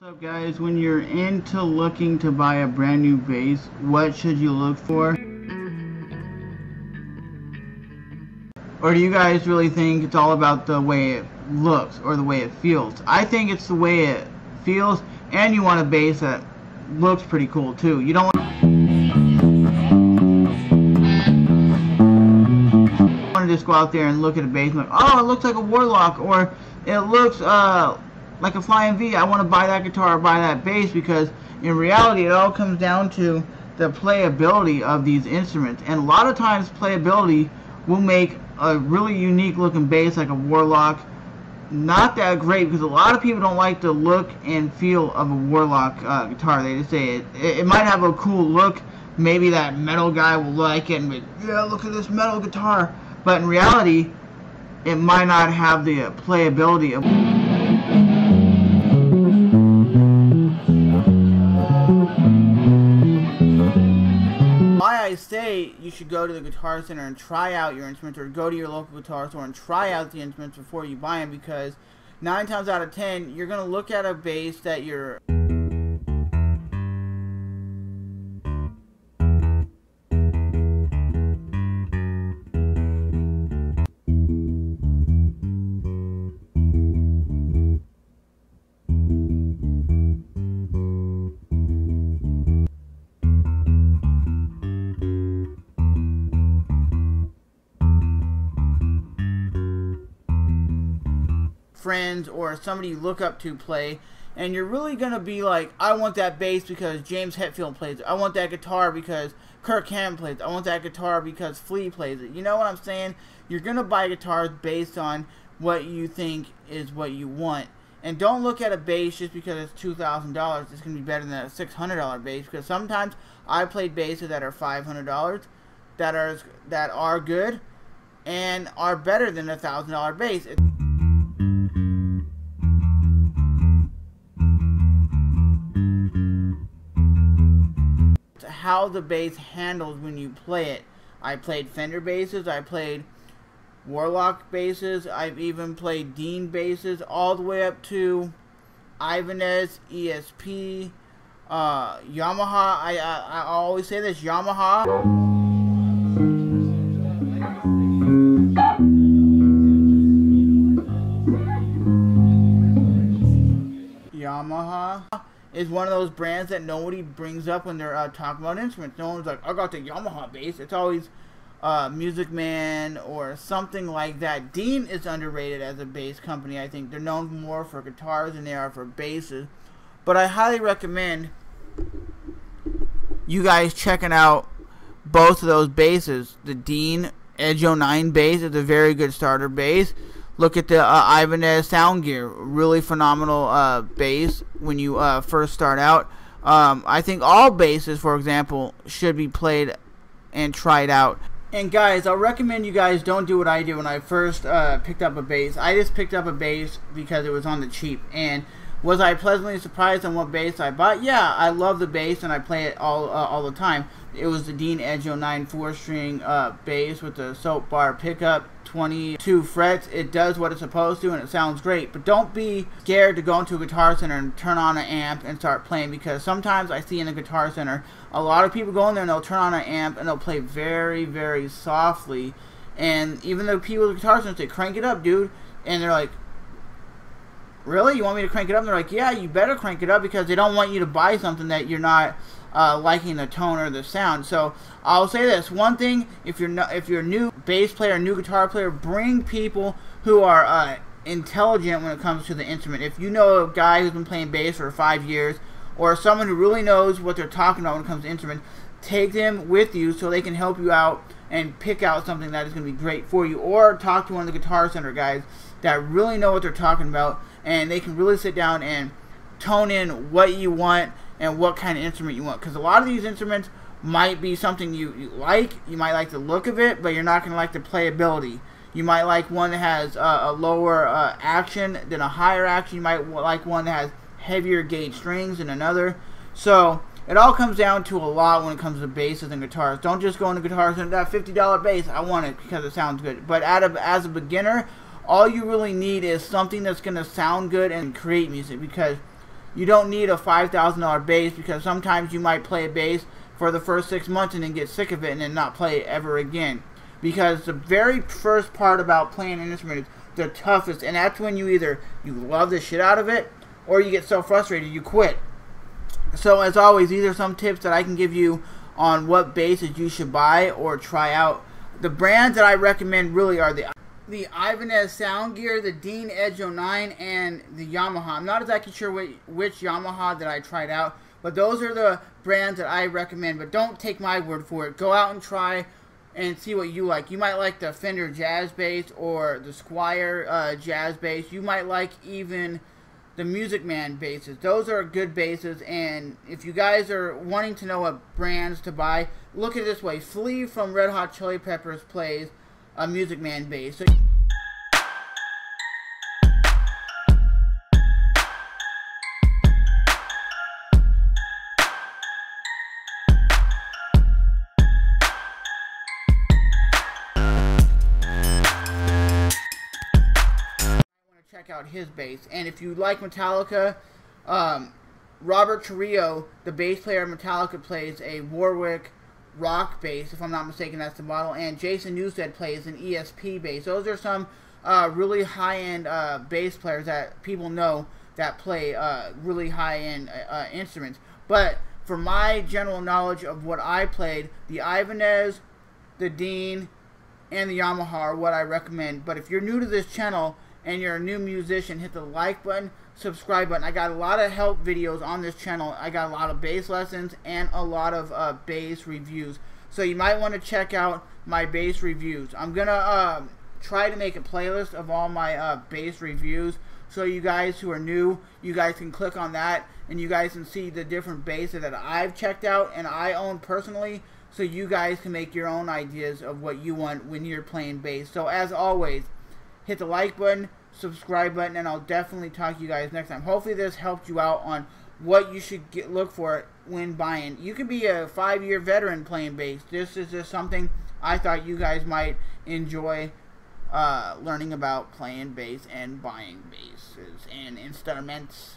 What's up guys, when you're into looking to buy a brand new bass, what should you look for? Or do you guys really think it's all about the way it looks or the way it feels? I think it's the way it feels and you want a bass that looks pretty cool too. You don't want to just go out there and look at a bass and like, oh, it looks like a Warlock or it looks uh like a flying V, I want to buy that guitar or buy that bass because in reality it all comes down to the playability of these instruments. And a lot of times playability will make a really unique looking bass like a Warlock not that great because a lot of people don't like the look and feel of a Warlock uh, guitar. They just say it, it, it might have a cool look. Maybe that metal guy will like it and be, yeah, look at this metal guitar. But in reality, it might not have the playability of should go to the Guitar Center and try out your instruments, or go to your local guitar store and try out the instruments before you buy them, because nine times out of ten, you're going to look at a bass that you're... friends or somebody you look up to play and you're really going to be like, I want that bass because James Hetfield plays it. I want that guitar because Kirk Hammett plays it. I want that guitar because Flea plays it. You know what I'm saying? You're going to buy guitars based on what you think is what you want. And don't look at a bass just because it's $2,000. It's going to be better than a $600 bass because sometimes I played basses that are $500 that are that are good and are better than a $1,000 bass. How the bass handles when you play it. I played Fender basses, I played Warlock basses, I've even played Dean basses, all the way up to Ibanez, ESP, uh, Yamaha. I, I, I always say this Yamaha. Is one of those brands that nobody brings up when they're uh, talking about instruments. No one's like, I got the Yamaha bass. It's always uh, Music Man or something like that. Dean is underrated as a bass company. I think they're known more for guitars than they are for basses. But I highly recommend you guys checking out both of those basses. The Dean Edge 09 bass is a very good starter bass. Look at the uh, Ibanez Sound Gear, really phenomenal uh, bass when you uh, first start out. Um, I think all basses, for example, should be played and tried out. And guys, I'll recommend you guys don't do what I did when I first uh, picked up a bass. I just picked up a bass because it was on the cheap. And was I pleasantly surprised on what bass I bought? Yeah, I love the bass and I play it all uh, all the time. It was the Dean Edge 09 four-string uh, bass with the soap bar pickup, 22 frets. It does what it's supposed to and it sounds great. But don't be scared to go into a guitar center and turn on an amp and start playing because sometimes I see in a guitar center a lot of people go in there and they'll turn on an amp and they'll play very, very softly. And even though people at the guitar center say, crank it up, dude. And they're like, really? You want me to crank it up? And they're like, yeah, you better crank it up because they don't want you to buy something that you're not uh, liking the tone or the sound. So I'll say this: one thing, if you're no, if you're a new bass player, new guitar player, bring people who are uh, intelligent when it comes to the instrument. If you know a guy who's been playing bass for five years, or someone who really knows what they're talking about when it comes to instruments, take them with you so they can help you out and pick out something that is going to be great for you. Or talk to one of the Guitar Center guys that really know what they're talking about and they can really sit down and tone in what you want and what kind of instrument you want. Because a lot of these instruments might be something you, you, like. You might like the look of it, but you're not going to like the playability. You might like one that has uh, a lower uh, action than a higher action. You might like one that has heavier gauge strings than another. So it all comes down to a lot when it comes to basses and guitars. Don't just go into guitars and that $50 bass. I want it because it sounds good. But as a beginner, all you really need is something that's going to sound good and create music because You don't need a $5,000 bass because sometimes you might play a bass for the first six months and then get sick of it and then not play it ever again. Because the very first part about playing an instrument is the toughest, and that's when you either you love the shit out of it or you get so frustrated you quit. So as always, these are some tips that I can give you on what basses you should buy or try out. The brands that I recommend really are the the Ibanez Sound Gear, the Dean Edge 09, and the Yamaha. I'm not exactly sure which, which Yamaha that I tried out, but those are the brands that I recommend. But don't take my word for it. Go out and try and see what you like. You might like the Fender Jazz Bass or the Squier uh, Jazz Bass. You might like even the Music Man basses. Those are good basses, and if you guys are wanting to know what brands to buy, look at it this way. Flea from Red Hot Chili Peppers plays a Music Man bass. So check out his bass. And if you like Metallica, um, Robert Trujillo, the bass player of Metallica, plays a Warwick rock bass, if I'm not mistaken, that's the model. And Jason Newsted plays an ESP bass. Those are some uh, really high-end uh, bass players that people know that play uh, really high-end uh, uh, instruments. But for my general knowledge of what I played, the Ibanez, the Dean, and the Yamaha are what I recommend. But if you're new to this channel, and you're a new musician, hit the like button, subscribe button. I got a lot of help videos on this channel. I got a lot of bass lessons and a lot of uh, bass reviews. So you might want to check out my bass reviews. I'm going to uh, try to make a playlist of all my uh, bass reviews. So you guys who are new, you guys can click on that and you guys can see the different basses that I've checked out and I own personally. So you guys can make your own ideas of what you want when you're playing bass. So as always, hit the like button, subscribe button, and I'll definitely talk to you guys next time. Hopefully this helped you out on what you should get, look for when buying. You could be a five-year veteran playing bass. This is just something I thought you guys might enjoy uh, learning about playing bass and buying basses and instruments.